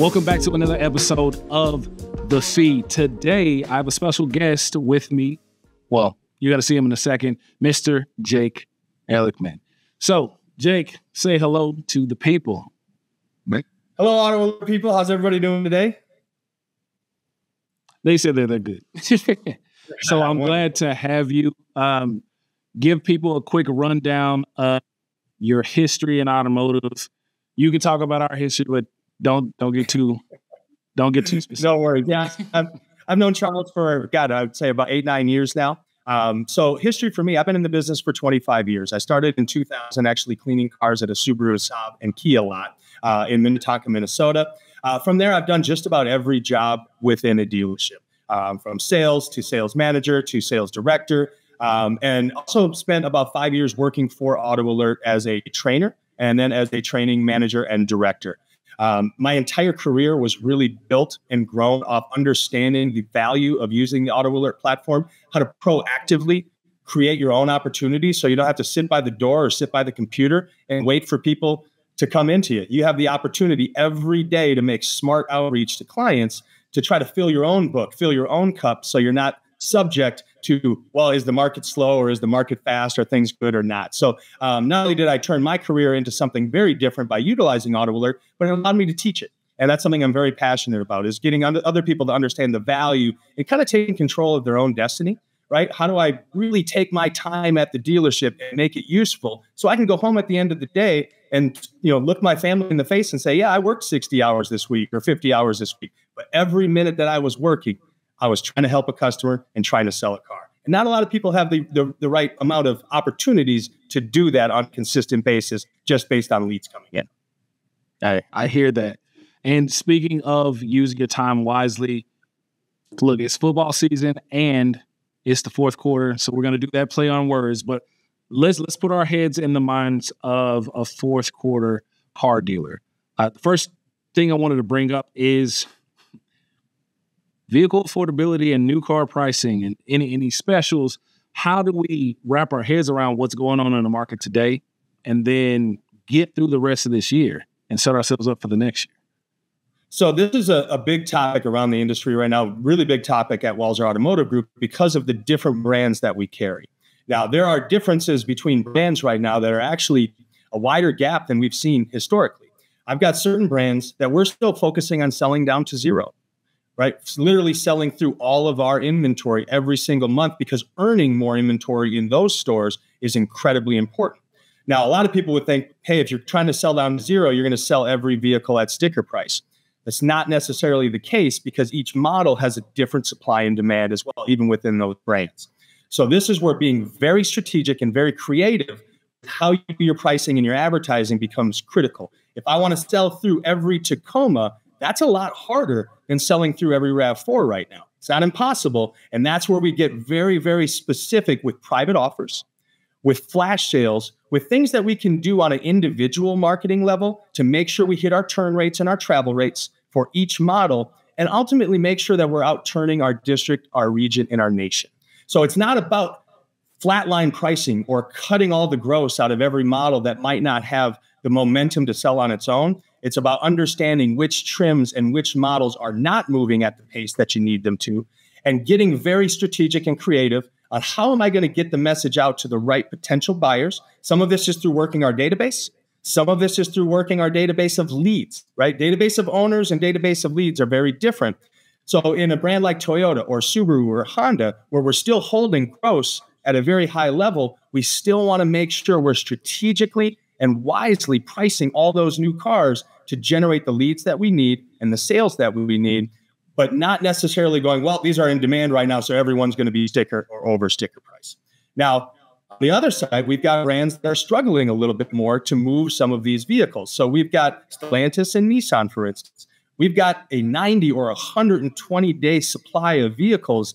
Welcome back to another episode of The Feed. Today, I have a special guest with me. Well, you got to see him in a second, Mr. Jake Ehrlichmann. So, Jake, say hello to the people. Hello, Ottawa people. How's everybody doing today? They said that they're good. so I'm glad to have you. Um, give people a quick rundown of your history in automotive. You can talk about our history, but don't don't get too don't get too specific. No worries. Yeah, I've, I've known Charles for God, I would say about eight nine years now. Um, so history for me, I've been in the business for 25 years. I started in 2000 actually cleaning cars at a Subaru Saab and Kia lot uh, in Minnetonka, Minnesota. Uh, from there, I've done just about every job within a dealership, um, from sales to sales manager to sales director, um, and also spent about five years working for Auto Alert as a trainer and then as a training manager and director. Um, my entire career was really built and grown off understanding the value of using the Auto Alert platform, how to proactively create your own opportunities so you don't have to sit by the door or sit by the computer and wait for people to come into you. You have the opportunity every day to make smart outreach to clients to try to fill your own book, fill your own cup so you're not subject to well is the market slow or is the market fast? Are things good or not? So um, not only did i turn my career into something very different by utilizing auto alert but it allowed me to teach it. And that's something i'm very passionate about is getting other people to understand the value and kind of taking control of their own destiny right? How do i really take my time at the dealership and make it useful so i can go home at the end of the day and you know look my family in the face and say yeah i worked 60 hours this week or 50 hours this week but every minute that i was working I was trying to help a customer and trying to sell a car. And not a lot of people have the, the, the right amount of opportunities to do that on a consistent basis just based on leads coming in. I, I hear that. And speaking of using your time wisely, look, it's football season and it's the fourth quarter. So we're going to do that play on words, but let's let's put our heads in the minds of a fourth quarter car dealer. Uh, the first thing I wanted to bring up is vehicle affordability and new car pricing and any any specials. How do we wrap our heads around what's going on in the market today, and then get through the rest of this year and set ourselves up for the next year? So this is a, a, big topic around the industry right now, really big topic at Walser Automotive Group because of the different brands that we carry. Now, there are differences between brands right now that are actually a wider gap than we've seen historically. I've got certain brands that we're still focusing on selling down to zero right? Literally selling through all of our inventory every single month because earning more inventory in those stores is incredibly important. Now, a lot of people would think, hey, if you're trying to sell down to zero, you're going to sell every vehicle at sticker price. That's not necessarily the case because each model has a different supply and demand as well, even within those brands. So, this is where being very strategic and very creative with how you do your pricing and your advertising becomes critical. If I want to sell through every Tacoma, that's a lot harder than selling through every RAV4 right now. It's not impossible. And that's where we get very, very specific with private offers, with flash sales, with things that we can do on an individual marketing level to make sure we hit our turn rates and our travel rates for each model and ultimately make sure that we're out turning our district, our region, and our nation. So it's not about flatline pricing or cutting all the gross out of every model that might not have the momentum to sell on its own. It's about understanding which trims and which models are not moving at the pace that you need them to, and getting very strategic and creative on how am I going to get the message out to the right potential buyers. Some of this is through working our database. Some of this is through working our database of leads, right? Database of owners and database of leads are very different. So, in a brand like Toyota or Subaru or Honda, where we're still holding gross at a very high level, we still want to make sure we're strategically and wisely pricing all those new cars to generate the leads that we need and the sales that we need, but not necessarily going, well, these are in demand right now, so everyone's going to be sticker or over sticker price. Now, on the other side, we've got brands that are struggling a little bit more to move some of these vehicles. So we've got Stellantis and Nissan, for instance. We've got a 90 or 120 day supply of vehicles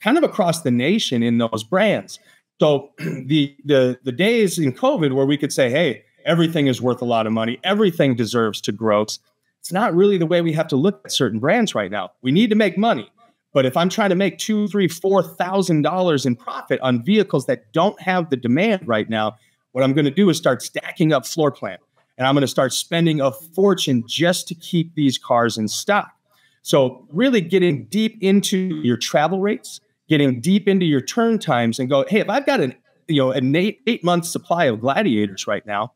kind of across the nation in those brands. So the the the days in COVID where we could say, hey, everything is worth a lot of money, everything deserves to grow. It's not really the way we have to look at certain brands right now. We need to make money. But if I'm trying to make two, three, four thousand dollars in profit on vehicles that don't have the demand right now, what I'm going to do is start stacking up floor plan. and I'm going to start spending a fortune just to keep these cars in stock. So, really getting deep into your travel rates, getting deep into your turn times, and go, hey, if I've got an you know an eight eight month supply of gladiators right now,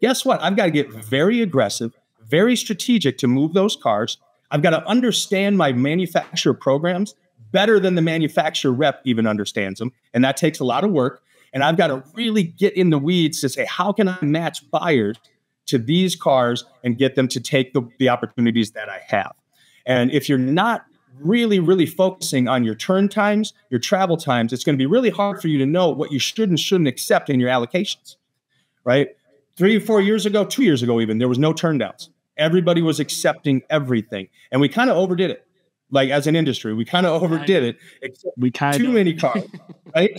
guess what? I've got to get very aggressive, very strategic to move those cars. I've got to understand my manufacturer programs better than the manufacturer rep even understands them, and that takes a lot of work. And I've got to really get in the weeds to say, how can I match buyers to these cars and get them to take the, the opportunities that I have? And if you're not really, really focusing on your turn times, your travel times, it's going to be really hard for you to know what you should and shouldn't accept in your allocations, right? Three or four years ago, two years ago, even, there was no turn downs. Everybody was accepting everything. And we kind of overdid it like as an industry. We kind of overdid it. We kind too many cars, right?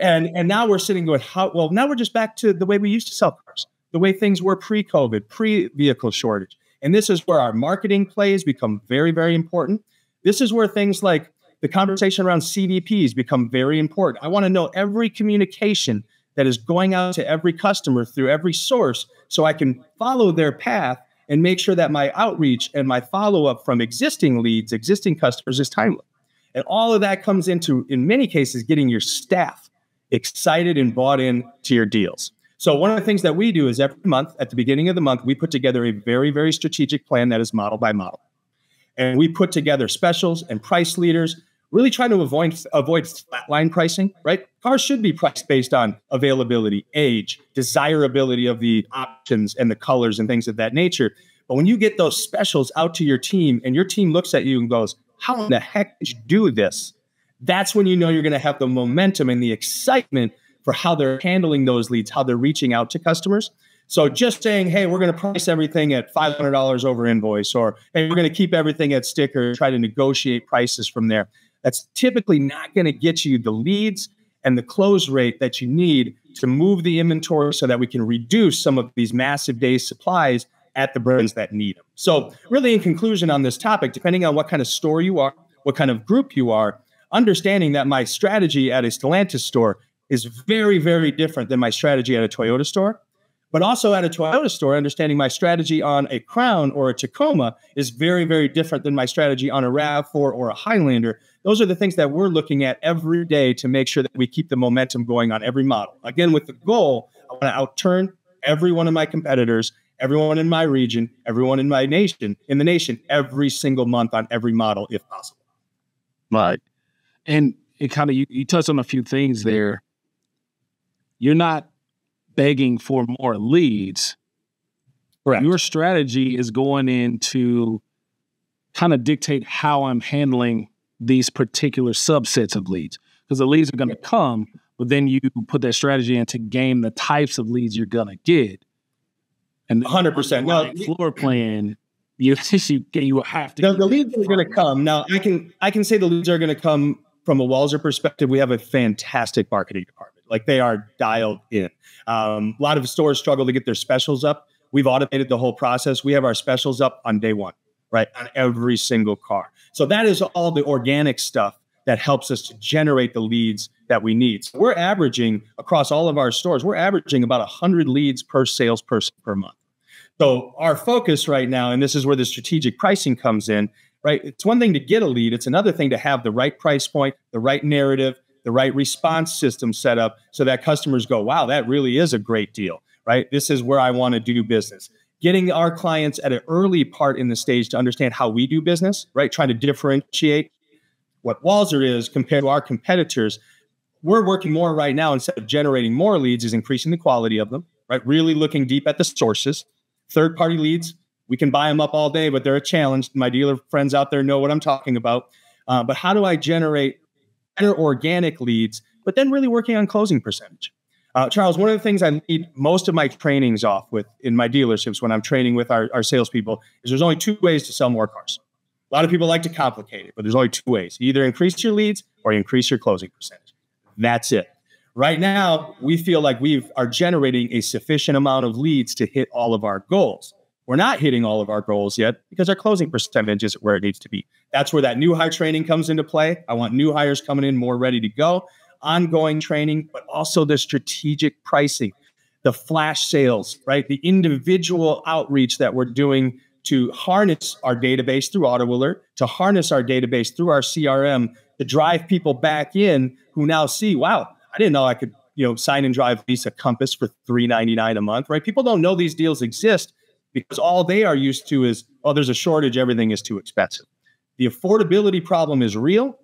and and now we're sitting going, how? Well, now we're just back to the way we used to sell cars, the way things were pre-COVID, pre-vehicle shortage. And this is where our marketing plays become very, very important. This is where things like the conversation around CVPs become very important. I want to know every communication that is going out to every customer through every source so I can follow their path and make sure that my outreach and my follow up from existing leads, existing customers is timely. And all of that comes into, in many cases, getting your staff excited and bought in to your deals. So, one of the things that we do is every month, at the beginning of the month, we put together a very, very strategic plan that is model by model. And we put together specials and price leaders, really trying to avoid, avoid flatline pricing, right? Cars should be priced based on availability, age, desirability of the options and the colors and things of that nature. But when you get those specials out to your team and your team looks at you and goes, How in the heck did you do this? That's when you know you're going to have the momentum and the excitement for how they're handling those leads, how they're reaching out to customers. So just saying, hey, we're going to price everything at $500 over invoice, or hey, we're going to keep everything at sticker, try to negotiate prices from there. That's typically not going to get you the leads and the close rate that you need to move the inventory so that we can reduce some of these massive day supplies at the brands that need them. So, really, in conclusion on this topic, depending on what kind of store you are, what kind of group you are, understanding that my strategy at a Stellantis store is very, very different than my strategy at a Toyota store. But also at a Toyota store, understanding my strategy on a Crown or a Tacoma is very, very different than my strategy on a RAV4 or a Highlander. Those are the things that we're looking at every day to make sure that we keep the momentum going on every model. Again, with the goal, I want to outturn every one of my competitors, everyone in my region, everyone in my nation, in the nation, every single month on every model, if possible. Right. And it kind of, you, you touched on a few things there you're not begging for more leads. Correct. Your strategy is going in to kind of dictate how I'm handling these particular subsets of leads because the leads are going to come, but then you put that strategy in to game the types of leads you're going to get. And 100%. Now, floor plan, you, you, you have to. The, the leads are going to come. Now, I can I can say the leads are going to come from a Walser perspective. We have a fantastic marketing department. Like they are dialed in. Um, a lot of stores struggle to get their specials up. We've automated the whole process. We have our specials up on day one, right? On every single car. So that is all the organic stuff that helps us to generate the leads that we need. So we're averaging across all of our stores, we're averaging about 100 leads per salesperson per month. So our focus right now, and this is where the strategic pricing comes in, right? It's one thing to get a lead, it's another thing to have the right price point, the right narrative, the right response system set up so that customers go, wow, that really is a great deal, right? This is where I want to do business. Getting our clients at an early part in the stage to understand how we do business, right? Trying to differentiate what Walser is compared to our competitors. We're working more right now instead of generating more leads, is increasing the quality of them, right? Really looking deep at the sources. Third party leads, we can buy them up all day, but they're a challenge. My dealer friends out there know what I'm talking about. Uh, but how do I generate better organic leads, but then really working on closing percentage. Uh, Charles, one of the things I lead most of my trainings off with in my dealerships when I'm training with our, our salespeople is there's only two ways to sell more cars. A lot of people like to complicate it, but there's only two ways. You either increase your leads or you increase your closing percentage. That's it. Right now, we feel like we are generating a sufficient amount of leads to hit all of our goals. We're not hitting all of our goals yet because our closing percentage isn't where it needs to be. That's where that new hire training comes into play. I want new hires coming in more ready to go, ongoing training, but also the strategic pricing. the flash sales, right? The individual outreach that we're doing to harness our database through Auto Alert, to harness our database through our CRM, to drive people back in who now see, wow, I didn't know I could, you know, sign and drive lease a Compass for $3.99 a month, right? People don't know these deals exist because all they are used to is, oh, there's a shortage, everything is too expensive. The affordability problem is real,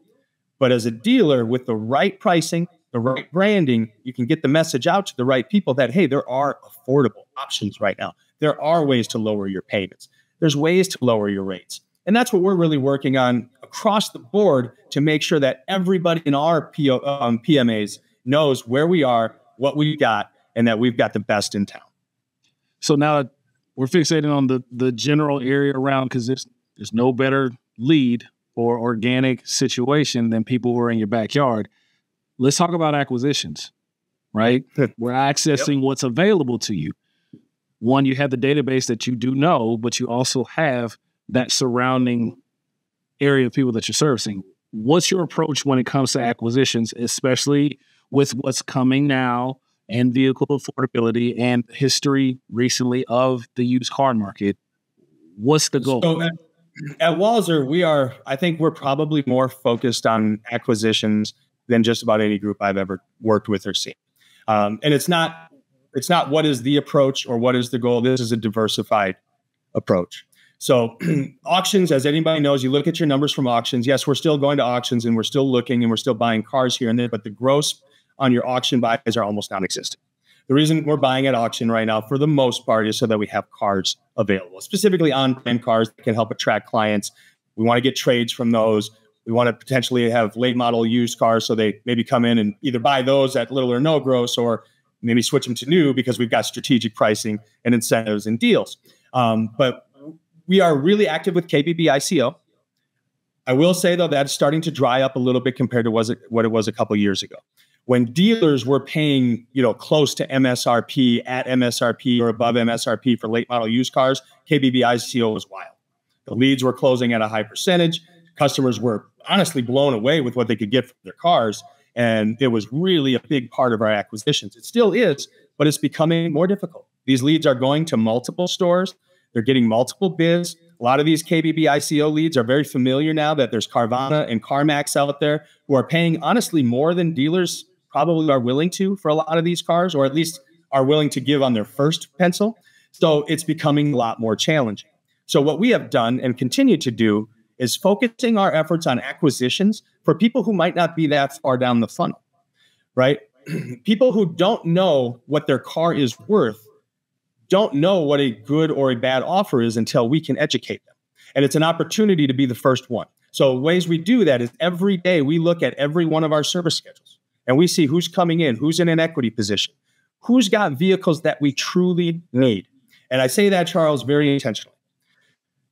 but as a dealer with the right pricing, the right branding, you can get the message out to the right people that, hey, there are affordable options right now. There are ways to lower your payments, there's ways to lower your rates. And that's what we're really working on across the board to make sure that everybody in our PO, um, PMAs knows where we are, what we've got, and that we've got the best in town. So now we're fixating on the the general area around because there's there's no better lead or organic situation than people who are in your backyard. Let's talk about acquisitions, right? We're accessing yep. what's available to you. One, you have the database that you do know, but you also have that surrounding area of people that you're servicing. What's your approach when it comes to acquisitions, especially with what's coming now and vehicle affordability and history recently of the used car market? What's the goal? So, at Walser, we are, I think we're probably more focused on acquisitions than just about any group I've ever worked with or seen. Um, and it's not, it's not what is the approach or what is the goal. This is a diversified approach. So auctions, as anybody knows, you look at your numbers from auctions. Yes, we're still going to auctions and we're still looking and we're still buying cars here and there, but the gross on your auction buys are almost non-existent. The reason we're buying at auction right now, for the most part, is so that we have cars available, specifically on brand cars that can help attract clients. We want to get trades from those. We want to potentially have late model used cars so they maybe come in and either buy those at little or no gross or maybe switch them to new because we've got strategic pricing and incentives and deals. Um, but we are really active with KBB ICO. I will say though that's starting to dry up a little bit compared to what it was a couple years ago when dealers were paying, you know, close to MSRP, at MSRP or above MSRP for late model used cars, KBB ICO was wild. The leads were closing at a high percentage. Customers were honestly blown away with what they could get for their cars. And it was really a big part of our acquisitions. It still is, but it's becoming more difficult. These leads are going to multiple stores. They're getting multiple bids. A lot of these KBB ICO leads are very familiar now that there's Carvana and CarMax out there who are paying honestly more than dealers probably are willing to for a lot of these cars, or at least are willing to give on their first pencil. So it's becoming a lot more challenging. So what we have done and continue to do is focusing our efforts on acquisitions for people who might not be that far down the funnel, right? people who don't know what their car is worth don't know what a good or a bad offer is until we can educate them. And it's an opportunity to be the first one. So ways we do that is every day we look at every one of our service schedules and we see who's coming in, who's in an equity position, who's got vehicles that we truly need. And I say that, Charles, very intentionally.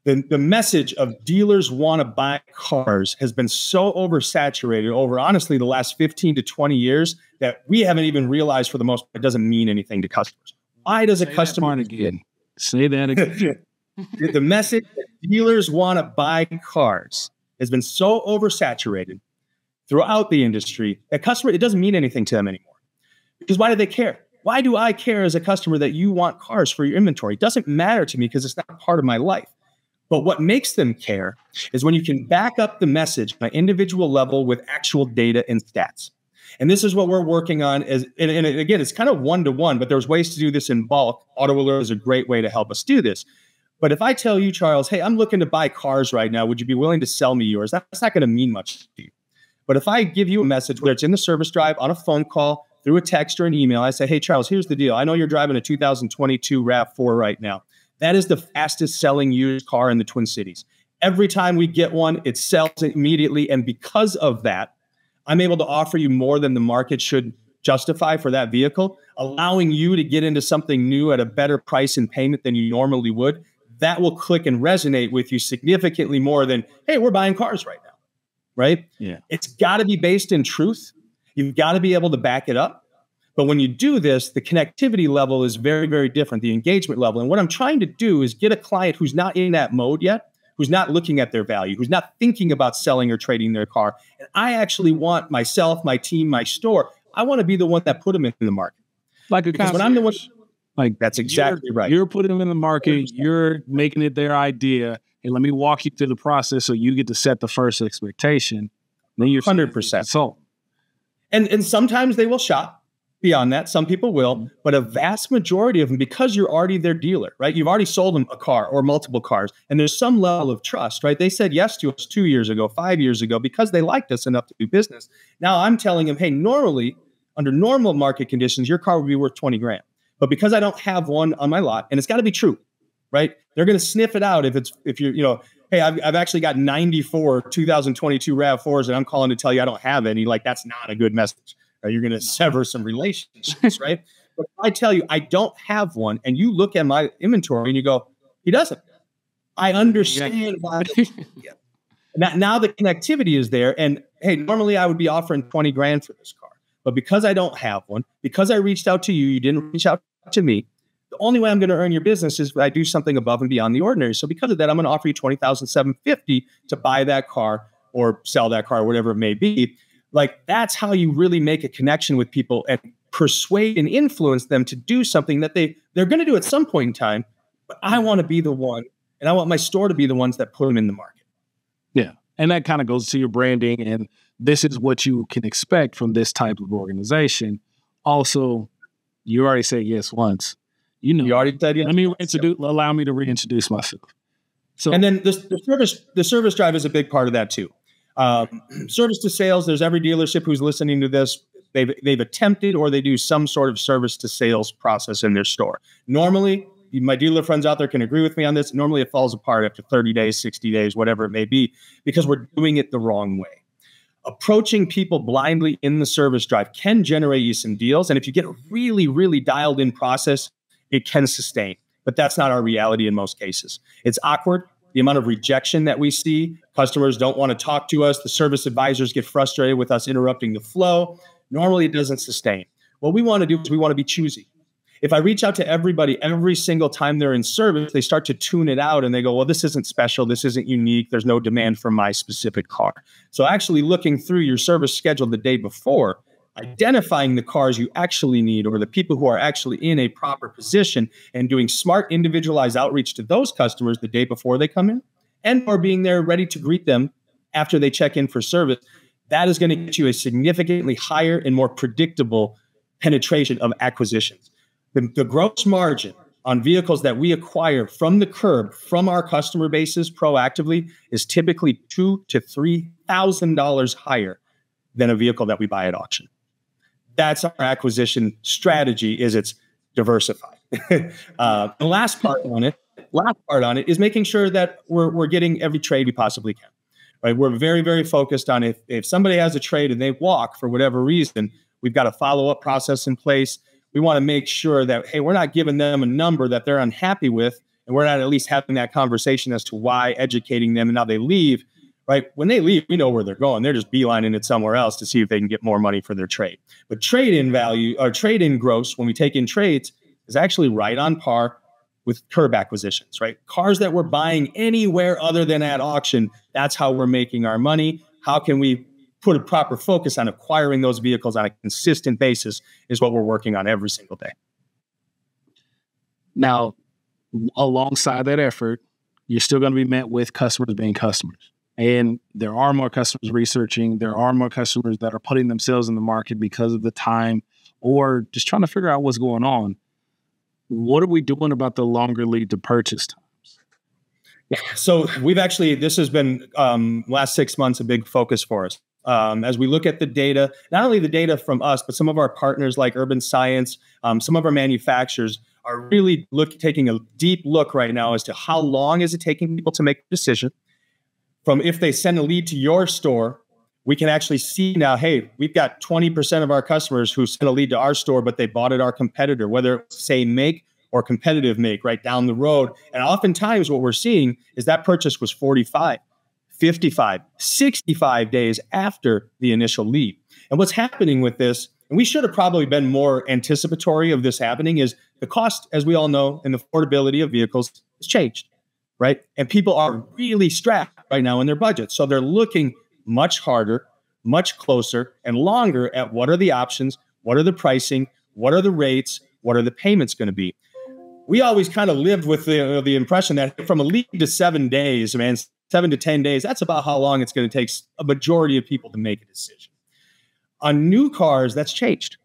The, the message of dealers want to buy cars has been so oversaturated over honestly the last 15 to 20 years that we haven't even realized for the most part it doesn't mean anything to customers. Why does a say customer again? Say that again. the message that dealers want to buy cars has been so oversaturated throughout the industry that customer, it doesn't mean anything to them anymore. Because why do they care? Why do I care as a customer that you want cars for your inventory? It doesn't matter to me because it's not part of my life. But what makes them care is when you can back up the message on individual level with actual data and stats. And this is what we're working on. As, and, and again, it's kind of one to one, but there's ways to do this in bulk. Auto Alert is a great way to help us do this. But if I tell you, Charles, hey, I'm looking to buy cars right now, would you be willing to sell me yours? That's not going to mean much to you. But if I give you a message, whether it's in the service drive, on a phone call, through a text or an email, I say, Hey, Charles, here's the deal. I know you're driving a 2022 RAV4 right now. That is the fastest selling used car in the Twin Cities. Every time we get one, it sells immediately. And because of that, I'm able to offer you more than the market should justify for that vehicle, allowing you to get into something new at a better price and payment than you normally would. That will click and resonate with you significantly more than, hey, we're buying cars right now right? Yeah. It's got to be based in truth. You've got to be able to back it up. But when you do this, the connectivity level is very, very different, the engagement level. And what I'm trying to do is get a client who's not in that mode yet, who's not looking at their value, who's not thinking about selling or trading their car. And I actually want myself, my team, my store, I want to be the one that put them in the market. like a because when I'm the one, like that's exactly you're, right. You're putting them in the market. You're making it their idea. And let me walk you through the process so you get to set the first expectation. Then you're hundred percent. So, and and sometimes they will shop beyond that. Some people will, mm-hmm. but a vast majority of them, because you're already their dealer, right? You've already sold them a car or multiple cars, and there's some level of trust, right? They said yes to us two years ago, five years ago, because they liked us enough to do business. Now I'm telling them, hey, normally under normal market conditions, your car would be worth 20 grand. But because I don't have one on my lot, and it's got to be true, right? They're going to sniff it out if it's if you're, you know, hey, I've, I've actually got 94 2022 RAV4s, and I'm calling to tell you I don't have any. Like that's not a good message. Right? You're going to sever some relationships, right? But I tell you, I don't have one, and you look at my inventory and you go, he doesn't. I understand why. now, now the connectivity is there, and hey, normally I would be offering 20 grand for this car. But because I don't have one, because I reached out to you, you didn't reach out to me. The only way I'm going to earn your business is if I do something above and beyond the ordinary. So because of that, I'm going to offer you twenty thousand seven fifty to buy that car or sell that car, whatever it may be. Like that's how you really make a connection with people and persuade and influence them to do something that they they're going to do at some point in time. But I want to be the one, and I want my store to be the ones that put them in the market. Yeah, and that kind of goes to your branding and this is what you can expect from this type of organization. Also, you already said yes once. You know, you already said yes. Let me introduce. Allow me to reintroduce myself. So, and then the, the service the service drive is a big part of that too. Um, service to sales. There's every dealership who's listening to this. They've they've attempted or they do some sort of service to sales process in their store. Normally, my dealer friends out there can agree with me on this. Normally, it falls apart after 30 days, 60 days, whatever it may be, because we're doing it the wrong way approaching people blindly in the service drive can generate you some deals. And if you get a really, really dialed in process, it can sustain. But that's not our reality in most cases. It's awkward. The amount of rejection that we see, customers don't want to talk to us. The service advisors get frustrated with us interrupting the flow. Normally, it doesn't sustain. What we want to do is we want to be choosy if I reach out to everybody every single time they're in service, they start to tune it out and they go, well, this isn't special. This isn't unique. There's no demand for my specific car. So, actually looking through your service schedule the day before, identifying the cars you actually need or the people who are actually in a proper position and doing smart individualized outreach to those customers the day before they come in and or being there ready to greet them after they check in for service that is going to get you a significantly higher and more predictable penetration of acquisitions the, the gross margin on vehicles that we acquire from the curb from our customer bases proactively is typically two to three thousand dollars higher than a vehicle that we buy at auction. That's our acquisition strategy. Is it's diversified. uh, the last part on it, last part on it is making sure that we're we're getting every trade we possibly can. Right, we're very very focused on if if somebody has a trade and they walk for whatever reason, we've got a follow up process in place we want to make sure that hey we're not giving them a number that they're unhappy with and we're not at least having that conversation as to why educating them and now they leave right when they leave we know where they're going they're just beelining it somewhere else to see if they can get more money for their trade but trade in value or trade in gross when we take in trades is actually right on par with curb acquisitions right cars that we're buying anywhere other than at auction that's how we're making our money how can we put a proper focus on acquiring those vehicles on a consistent basis is what we're working on every single day. Now, alongside that effort, you're still going to be met with customers being customers. And there are more customers researching. There are more customers that are putting themselves in the market because of the time or just trying to figure out what's going on. What are we doing about the longer lead to purchase times? So we've actually, this has been um, last six months a big focus for us um, as we look at the data, not only the data from us, but some of our partners like Urban Science, um, some of our manufacturers are really look taking a deep look right now as to how long is it taking people to make a decision. From if they send a lead to your store, we can actually see now, hey, we've got 20% of our customers who sent a lead to our store, but they bought at our competitor, whether it's same make or competitive make right down the road. And oftentimes what we're seeing is that purchase was 45. 55, 65 days after the initial lead. And what's happening with this, and we should have probably been more anticipatory of this happening, is the cost, as we all know, and the affordability of vehicles has changed, right? And people are really strapped right now in their budget. So they're looking much harder, much closer, and longer at what are the options, what are the pricing, What are the rates? What are the payments going to be? We always kind of lived with the, uh, the impression that from a lead to seven days, man, seven to 10 days, that's about how long it's going to take a majority of people to make a decision. On new cars, that's changed.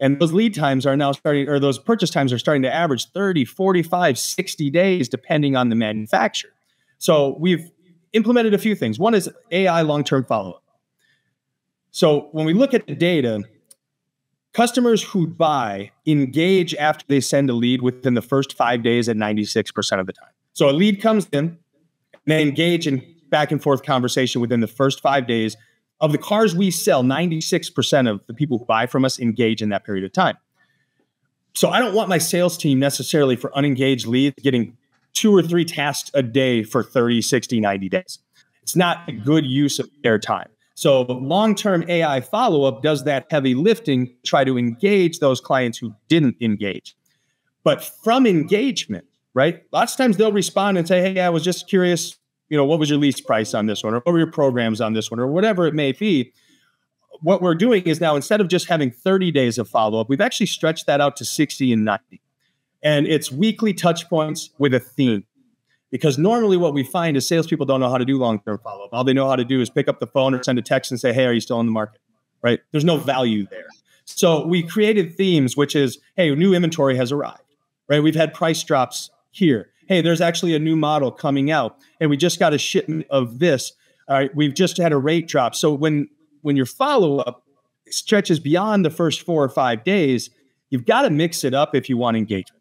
And those lead times are now starting, or those purchase times are starting to average 30, 45, 60 days, depending on the manufacturer. So we've implemented a few things. One is AI long term follow up. So when we look at the data, customers who buy engage after they send a lead within the first five days at 96% of the time. So a lead comes in, they engage in back and forth conversation within the first five days. Of the cars we sell, 96% of the people who buy from us engage in that period of time. So I don't want my sales team necessarily for unengaged leads getting two or three tasks a day for 30, 60, 90 days. It's not a good use of their time. So long term AI follow up does that heavy lifting, try to engage those clients who didn't engage. But from engagement, right? Lots of times they'll respond and say, Hey, I was just curious, you know, what was your lease price on this one, or what were your programs on this one, or whatever it may be. What we're doing is now instead of just having 30 days of follow up, we've actually stretched that out to 60 and 90. And it's weekly touch points with a theme. Because normally what we find is salespeople don't know how to do long-term follow-up. All they know how to do is pick up the phone or send a text and say, "Hey, are you still in the market?" Right? There's no value there. So we created themes, which is, "Hey, new inventory has arrived." Right? We've had price drops here. Hey, there's actually a new model coming out, and we just got a shipment of this. All right, we've just had a rate drop. So when when your follow-up stretches beyond the first four or five days, you've got to mix it up if you want engagement.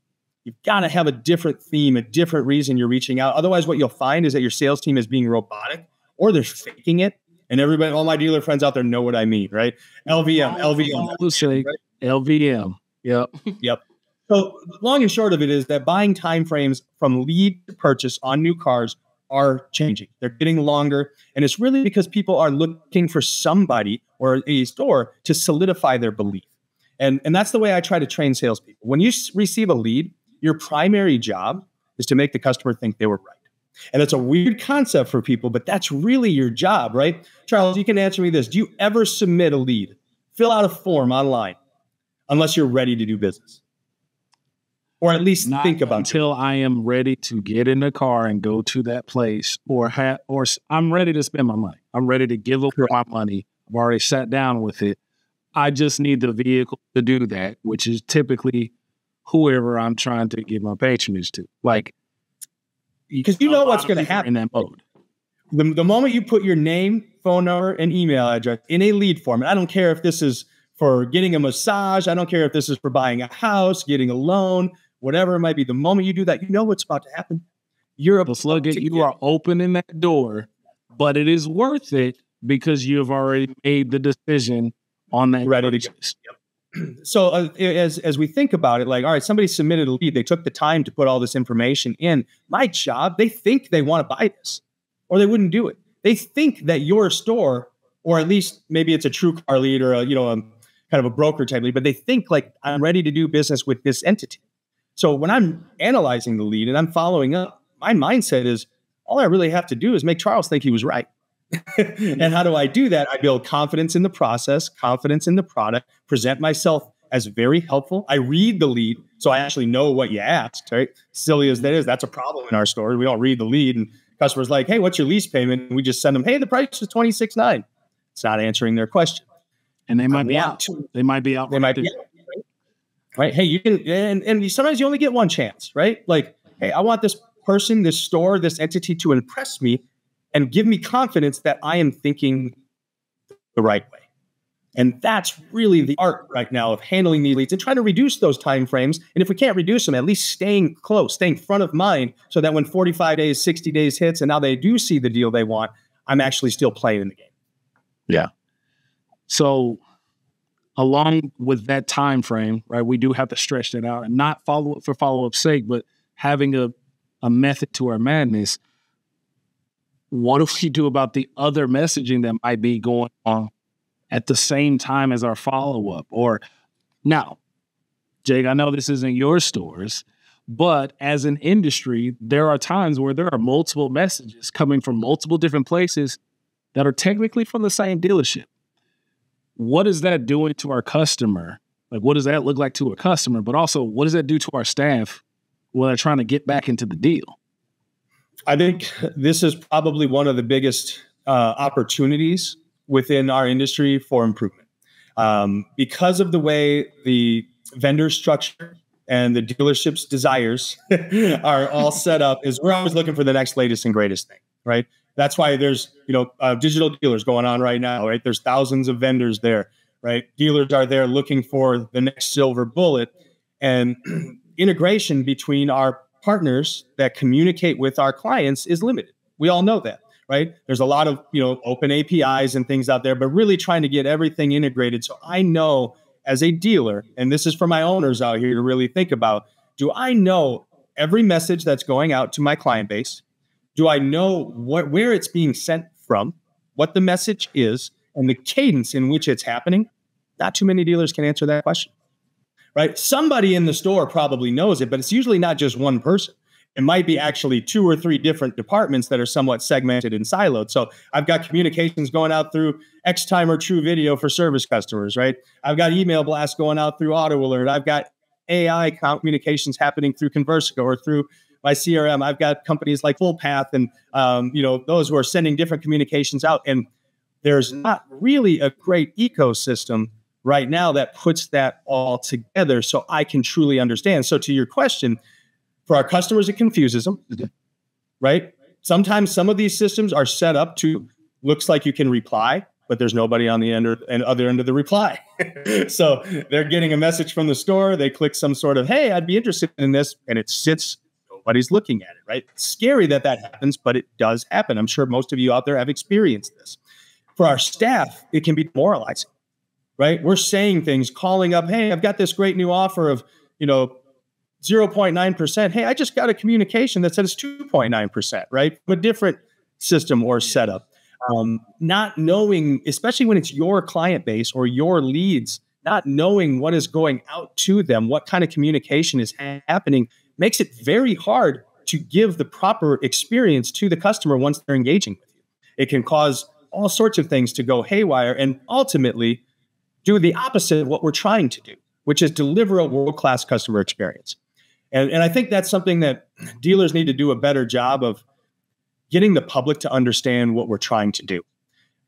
You've got to have a different theme, a different reason you're reaching out. Otherwise, what you'll find is that your sales team is being robotic or they're faking it. And everybody, all my dealer friends out there know what I mean, right? LVM, LVM. Right? LVM. Yep. yep. So long and short of it is that buying timeframes from lead to purchase on new cars are changing. They're getting longer. And it's really because people are looking for somebody or a store to solidify their belief. And, and that's the way I try to train salespeople. When you receive a lead, your primary job is to make the customer think they were right. And it's a weird concept for people, but that's really your job, right? Charles, you can answer me this. Do you ever submit a lead, fill out a form online, unless you're ready to do business? Or at least Not think about until it. I am ready to get in the car and go to that place, or ha- or I'm ready to spend my money. I'm ready to give up my money. I've already sat down with it. I just need the vehicle to do that, which is typically whoever I'm trying to give my patronage to. Like, because you know what's going to happen in that mode. The, the moment you put your name, phone number, and email address in a lead form, and I don't care if this is for getting a massage, I don't care if this is for buying a house, getting a loan, whatever it might be. The moment you do that, you know what's about to happen. You're a slug it. You are opening that door, but it is worth it because you have already made the decision on that. Ready to go. Yep so uh, as as we think about it like all right somebody submitted a lead they took the time to put all this information in. My job they think they want to buy this or they wouldn't do it. They think that your store or at least maybe it's a TrueCar lead or a you know a kind of a broker type lead but they think like i'm ready to do business with this entity. So when i'm analyzing the lead and i'm following up my mindset is all i really have to do is make charles think he was right and how do I do that? I build confidence in the process, confidence in the product, present myself as very helpful. I read the lead, so I actually know what you asked, right? Silly as that is, that's a problem in our store. We don't read the lead, and customers like, hey, what's your lease payment? And we just send them, hey, the price is twenty six nine. It's not answering their question. And they might be out. To, they might be out. They might be out, right? right? Hey, you can, and, and sometimes you only get one chance, right? Like, hey, I want this person, this store, this entity to impress me and give me confidence that I am thinking the right way. And that's really the art right now of handling the leads and trying to reduce those time frames. And if we can't reduce them, at least staying close, staying front of mind so that when 45 days, 60 days hits and now they do see the deal they want, I'm actually still playing in the game. Yeah. So along with that time frame, right, we do have to stretch that out and not follow up for follow up's sake, but having a, a method to our madness what do we do about the other messaging that might be going on at the same time as our follow up? Or now, Jake, I know this isn't your stores, but as an industry, there are times where there are multiple messages coming from multiple different places that are technically from the same dealership. What is that doing to our customer Like, what does that look like to a customer? But also, what does that do to our staff when they're trying to get back into the deal? I think this is probably one of the biggest uh, opportunities within our industry for improvement. Um, because of the way the vendor structure and the dealership's desires are all set up, is we're always looking for the next latest and greatest thing, right? That's why there's you know uh, digital dealers going on right now, right? There's thousands of vendors there, right? Dealers are there looking for the next silver bullet, and integration between our partners that communicate with our clients is limited. We all know that, right? There's a lot of, you know, open APIs and things out there, but really trying to get everything integrated. So I know as a dealer, and this is for my owners out here to really think about, do I know every message that's going out to my client base? Do I know what where it's being sent from, what the message is, and the cadence in which it's happening? Not too many dealers can answer that question right? Somebody in the store probably knows it, but it's usually not just one person. It might be actually two or three different departments that are somewhat segmented and siloed. So I've got communications going out through Xtime or TruVideo for service customers, right? I've got email blasts going out through Auto Alert. I've got AI communications happening through Conversica or through my CRM. I've got companies like FullPath and um, you know those who are sending different communications out. And there's not really a great ecosystem right now that puts that all together so I can truly understand. So, to your question, for our customers, it confuses them, mm-hmm. right? Sometimes some of these systems are set up to looks like you can reply, but there's nobody on the end or and other end of the reply. so they're getting a message from the store. They click some sort of, hey, I'd be interested in this, and it sits. Nobody's looking at it, right? It's scary that that happens, but it does happen. I'm sure most of you out there have experienced this. For our staff, it can be demoralizing right? We're saying things, calling up, hey, I've got this great new offer of, you know, 0.9%. Hey, I just got a communication that says 2.9%, right? A different system or setup. Um, not knowing, especially when it's your client base or your leads, not knowing what is going out to them, what kind of communication is ha- happening, makes it very hard to give the proper experience to the customer once they're engaging with you. It can cause all sorts of things to go haywire. And ultimately, do the opposite of what we're trying to do, which is deliver a world class customer experience. And, and I think that's something that dealers need to do a better job of getting the public to understand what we're trying to do.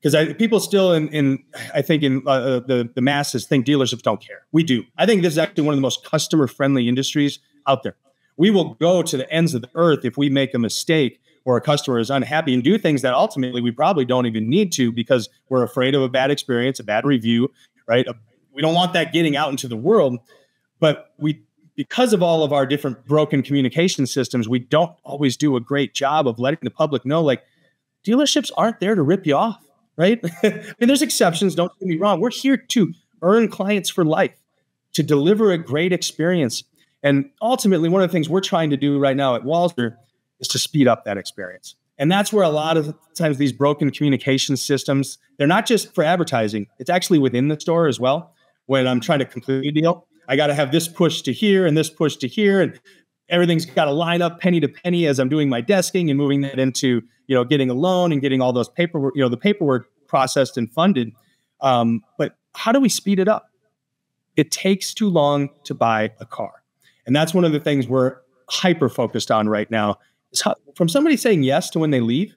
Because people still, in, in I think, in uh, uh, the, the masses think dealers don't care. We do. I think this is actually one of the most customer friendly industries out there. We will go to the ends of the earth if we make a mistake or a customer is unhappy and do things that ultimately we probably don't even need to because we're afraid of a bad experience, a bad review, right? We don't want that getting out into the world, but we because of all of our different broken communication systems, we don't always do a great job of letting the public know like dealerships aren't there to rip you off, right? I mean, there's exceptions, don't get me wrong. We're here to earn clients for life, to deliver a great experience. And ultimately, one of the things we're trying to do right now at Walser is to speed up that experience. And that's where a lot of times these broken communication systems, they're not just for advertising, it's actually within the store as well. When I'm trying to complete a deal, I got to have this push to here and this push to here. And everything's got to line up penny to penny as I'm doing my desking and moving that into, you know, getting a loan and getting all those paperwork, you know, the paperwork processed and funded. Um, but how do we speed it up? It takes too long to buy a car. And that's one of the things we're hyper focused on right now from somebody saying yes to when they leave,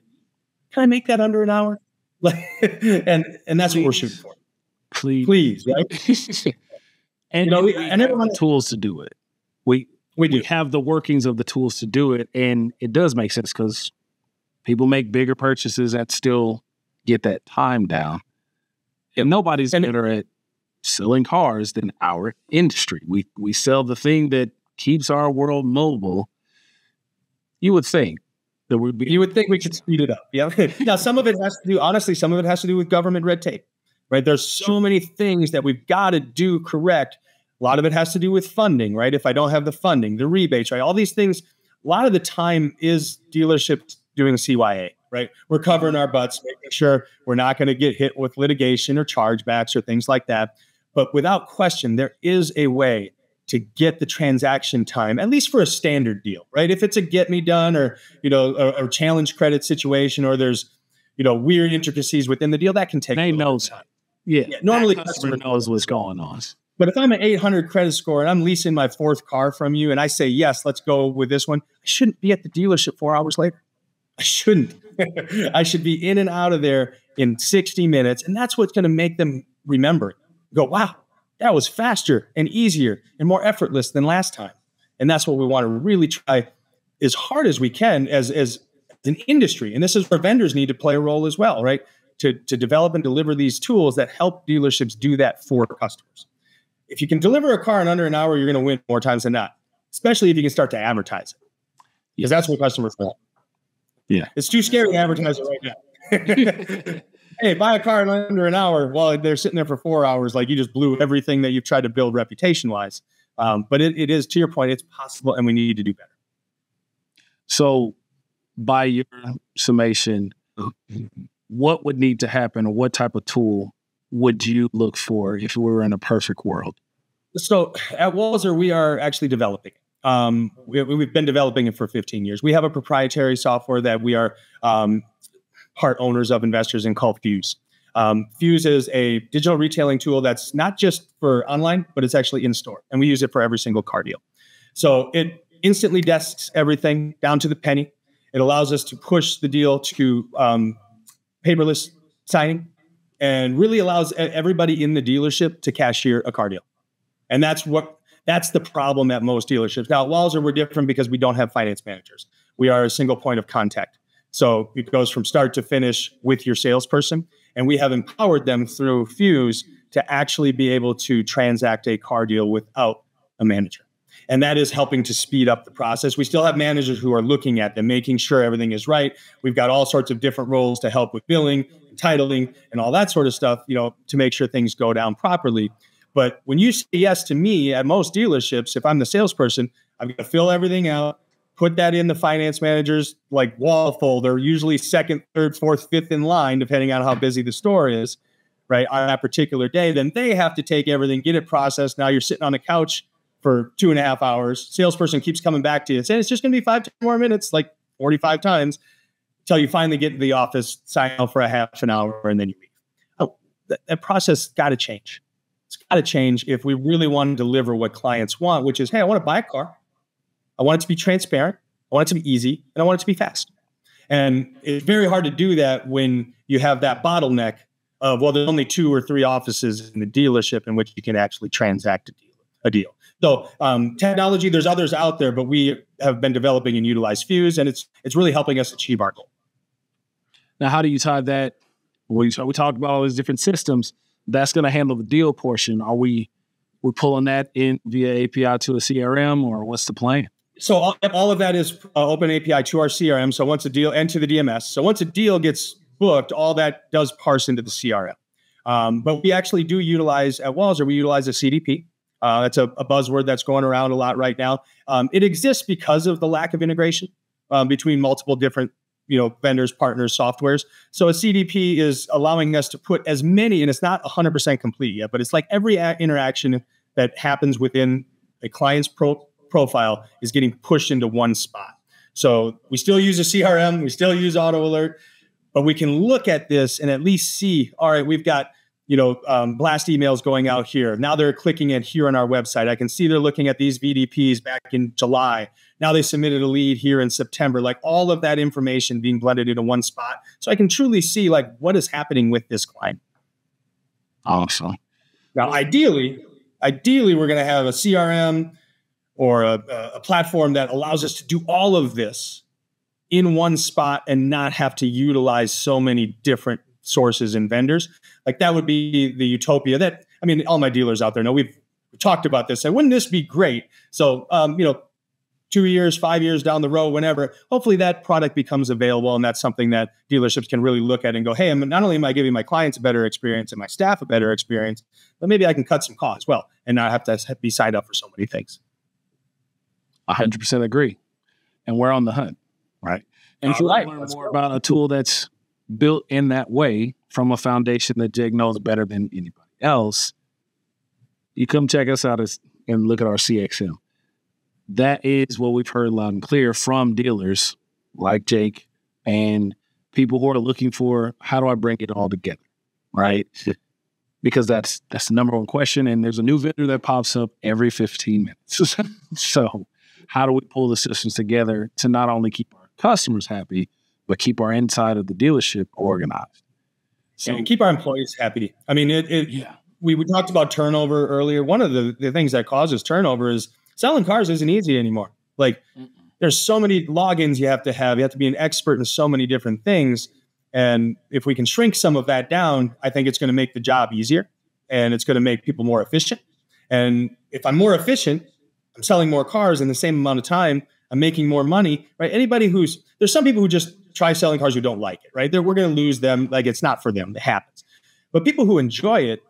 can I make that under an hour? and and that's Please. what we're shooting for. Please, Please, right? and you know, we, and everyone tools to do it. We we do we have the workings of the tools to do it, and it does make sense because people make bigger purchases that still get that time down. And nobody's and better at selling cars than our industry. We we sell the thing that keeps our world mobile you would think that would be. You would think we could speed it up. Yeah. now, some of it has to do, honestly, some of it has to do with government red tape, right? There's so many things that we've got to do correct. A lot of it has to do with funding, right? If I don't have the funding, the rebates, right? All these things, a lot of the time is dealerships doing CYA, right? We're covering our butts, making sure we're not going to get hit with litigation or chargebacks or things like that. But without question, there is a way to get the transaction time, at least for a standard deal, right? If it's a get me done or, you know, a, a challenge credit situation or there's, you know, weird intricacies within the deal, that can take they knows. Time. Yeah. yeah. Normally customer knows what's going on. But if I'm an 800 credit score and I'm leasing my fourth car from you and I say, yes, let's go with this one, I shouldn't be at the dealership four hours later. I shouldn't. I should be in and out of there in 60 minutes. And that's what's going to make them remember. Go, wow, that was faster and easier and more effortless than last time. And that's what we want to really try as hard as we can as, as an industry. And this is where vendors need to play a role as well, right? To, to develop and deliver these tools that help dealerships do that for customers. If you can deliver a car in under an hour, you're going to win more times than not, especially if you can start to advertise it. Because that's what customers want. Yeah. It's too scary to advertise it right now. hey, buy a car in under an hour while they're sitting there for four hours. Like you just blew everything that you've tried to build reputation wise. Um, but it, it is, to your point, it's possible and we need to do better. So, by your summation, what would need to happen or what type of tool would you look for if we were in a perfect world? So, at Walser, we are actually developing um, we, have been developing it for 15 years. We have a proprietary software that we are um, part owners of investors and called Fuse. Um, Fuse is a digital retailing tool that's not just for online, but it's actually in store, and we use it for every single car deal. So it instantly desks everything down to the penny. It allows us to push the deal to um, paperless signing, and really allows everybody in the dealership to cashier a car deal. And that's what that's the problem at most dealerships. Now, at Walser, we're different because we don't have finance managers. We are a single point of contact. So it goes from start to finish with your salesperson. And we have empowered them through Fuse to actually be able to transact a car deal without a manager. And that is helping to speed up the process. We still have managers who are looking at them, making sure everything is right. We've got all sorts of different roles to help with billing, titling, and all that sort of stuff, you know, to make sure things go down properly. But when you say yes to me at most dealerships, if I'm the salesperson, I've got to fill everything out, put that in the finance manager's like wall folder, usually second, third, fourth, fifth in line, depending on how busy the store is, right, on that particular day. Then they have to take everything, get it processed. Now you're sitting on the couch for two and a half hours. Salesperson keeps coming back to you and saying it's just going to be five more minutes, like 45 times, until you finally get to the office, sign out for a half an hour, and then you leave. Oh, that, that process got to change. It's got to change if we really want to deliver what clients want, which is, hey, I want to buy a car. I want it to be transparent. I want it to be easy, and I want it to be fast. And it's very hard to do that when you have that bottleneck of, well, there's only two or three offices in the dealership in which you can actually transact a deal. A deal. So um, technology, there's others out there, but we have been developing and utilize Fuse, and it's it's really helping us achieve our goal. Now, how do you tie that? We, we talked about all these different systems that's going to handle the deal portion. Are we we pulling that in via API to a CRM, or what's the plan? So all, all of that is uh, open API to our CRM. So once a deal and to the DMS. So once a deal gets booked, all that does parse into the CRM. Um, but we actually do utilize at Walser, we utilize a CDP. Uh, that's a, a, buzzword that's going around a lot right now. Um, it exists because of the lack of integration um, between multiple different you know vendors partners softwares so a cdp is allowing us to put as many and it's not 100% complete yet but it's like every interaction that happens within a client's pro- profile is getting pushed into one spot so we still use a crm we still use AutoAlert but we can look at this and at least see all right we've got you know, um, blast emails going out here. Now they're clicking it here on our website. I can see they're looking at these VDPs back in July. Now they submitted a lead here in September. Like all of that information being blended into one spot, so I can truly see like what is happening with this client. Awesome. Now, ideally, ideally, we're going to have a CRM or a, a platform that allows us to do all of this in one spot and not have to utilize so many different sources and vendors. Like that would be the utopia that, I mean, all my dealers out there know we've talked about this. And wouldn't this be great? So, um, you know, two years, five years down the road, whenever, hopefully that product becomes available. And that's something that dealerships can really look at and go, hey, I'm, not only am I giving my clients a better experience and my staff a better experience, but maybe I can cut some costs well and not have to be signed up for so many things. 100% agree. And we're on the hunt, right? And if you right. learn more about a tool that's built in that way from a foundation that Jake knows better than anybody else, you come check us out as, and look at our CXM. That is what we've heard loud and clear from dealers like Jake and people who are looking for how do I bring it all together, right? because that's that's the number one question. And there's a new vendor that pops up every 15 minutes. so, how do we pull the systems together to not only keep our customers happy, but keep our inside of the dealership organized? So, and keep our employees happy. I mean, it, it yeah. We, we talked about turnover earlier. One of the, the things that causes turnover is selling cars isn't easy anymore. Like, Mm-mm. there's so many logins you have to have. You have to be an expert in so many different things and if we can shrink some of that down, I think it's going to make the job easier and it's going to make people more efficient. And if I'm more efficient, I'm selling more cars in the same amount of time, I'm making more money, right? Anybody who's there's some people who just try selling cars who don't like it, right? They're, we're going to lose them. Like it's not for them. It happens. But people who enjoy it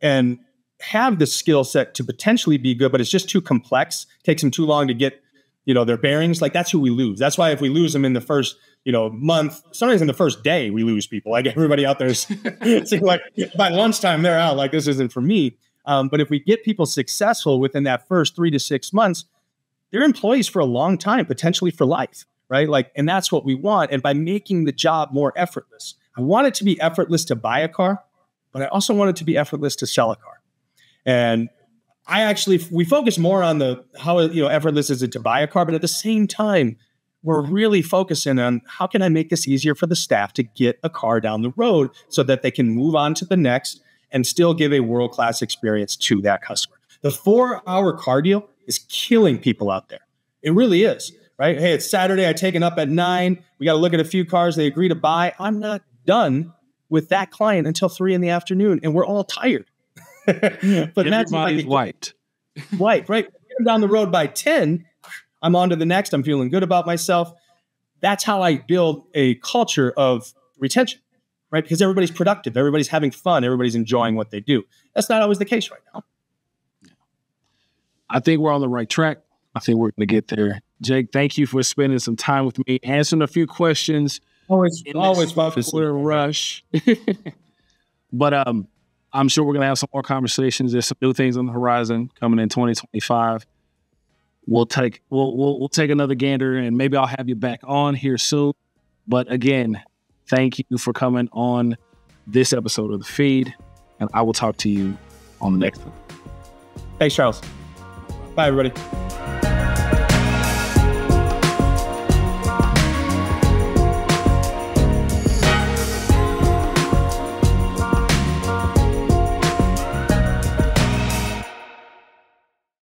and have the skill set to potentially be good, but it's just too complex, takes them too long to get, you know, their bearings. Like that's who we lose. That's why if we lose them in the first you know, month, sometimes in the first day we lose people. Like everybody out there is like by lunchtime they're out. Like this isn't for me. Um, but if we get people successful within that first three to six months, they're employees for a long time, potentially for life, right? Like, and that's what we want. And by making the job more effortless, I want it to be effortless to buy a car, but I also want it to be effortless to sell a car. And I actually we focus more on the how you know effortless is it to buy a car, but at the same time, we're really focusing on how can I make this easier for the staff to get a car down the road so that they can move on to the next and still give a world class experience to that customer. The four hour car deal is killing people out there. It really is, right? Hey, it's Saturday. I take it up at nine. We got to look at a few cars they agree to buy. I'm not done with that client until three in the afternoon, and we're all tired. but that's like white. white, right? Down the road by 10 I'm on to the next. I'm feeling good about myself. That's how I build a culture of retention, right? Because everybody's productive, everybody's having fun, everybody's enjoying what they do. That's not always the case right now. I think we're on the right track. I think we're going to get there. Jake, thank you for spending some time with me, answering a few questions. Always, always fun. rush. but um, I'm sure we're going to have some more conversations. There's some new things on the horizon coming in 2025 we'll take we'll, we'll we'll take another gander and maybe I'll have you back on here soon. But again, thank you for coming on this episode of the feed, and I will talk to you on the next one. Thanks, Charles. Bye, everybody.